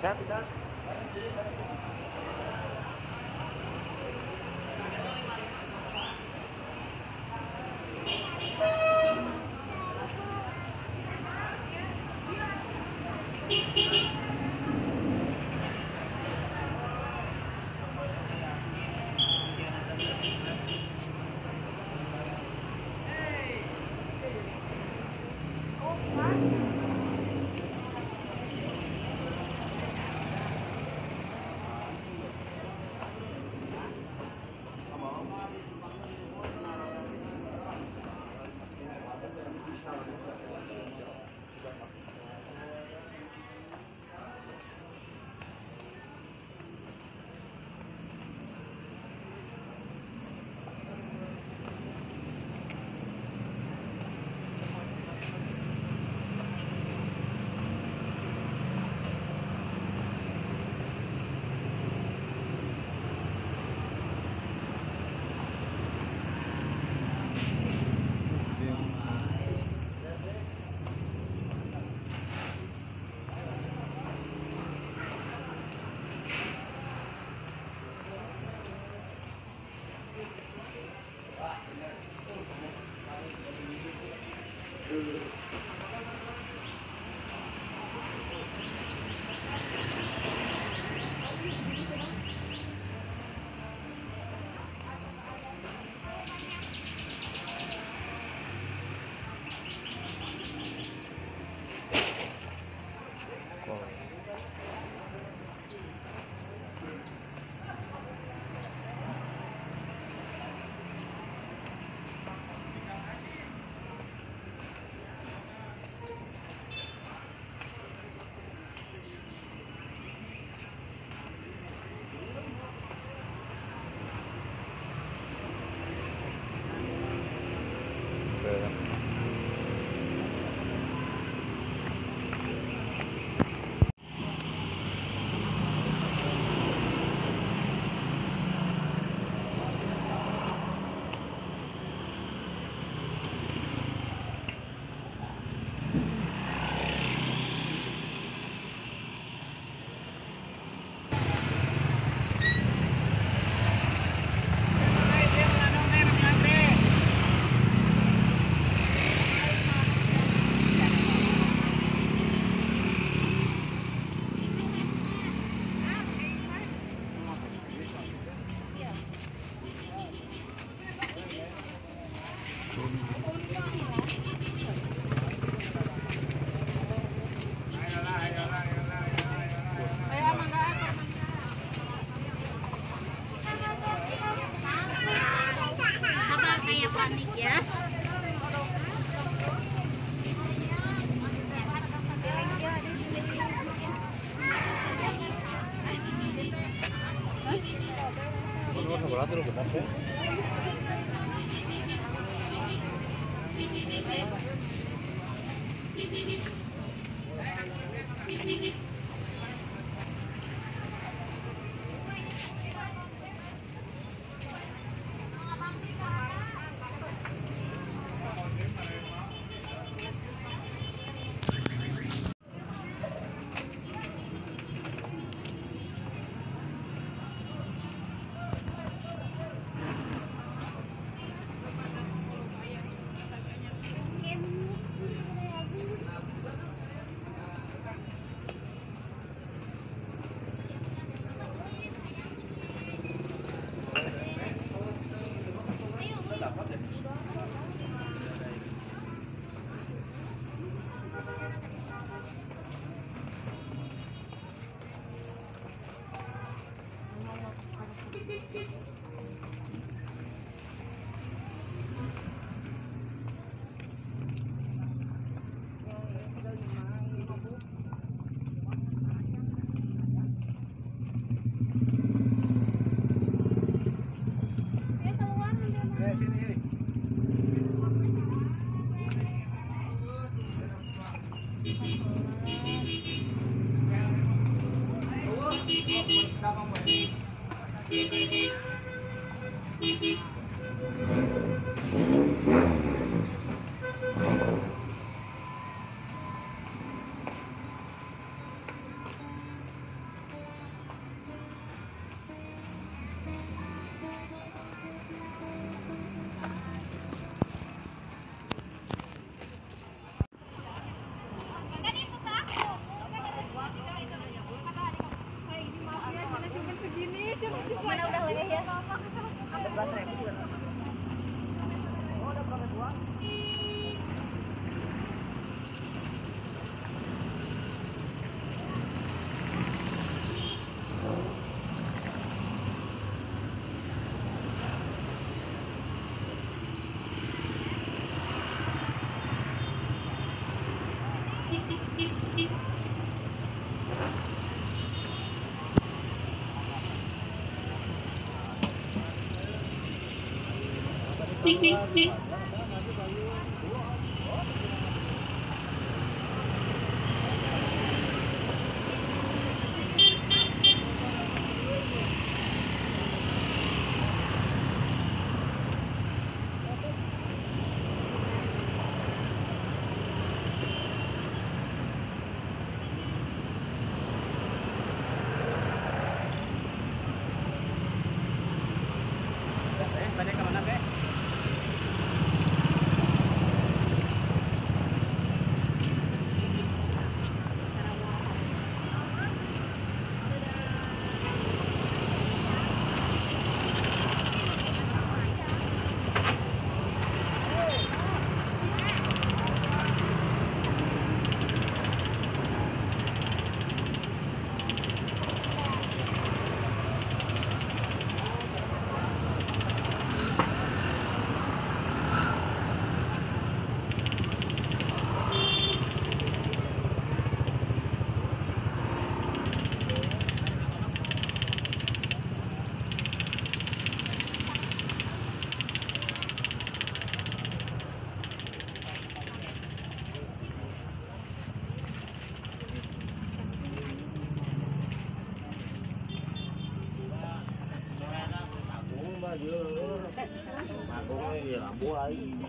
Bisa, bisa. Thank you. Thank you. Beep, beep, beep. right?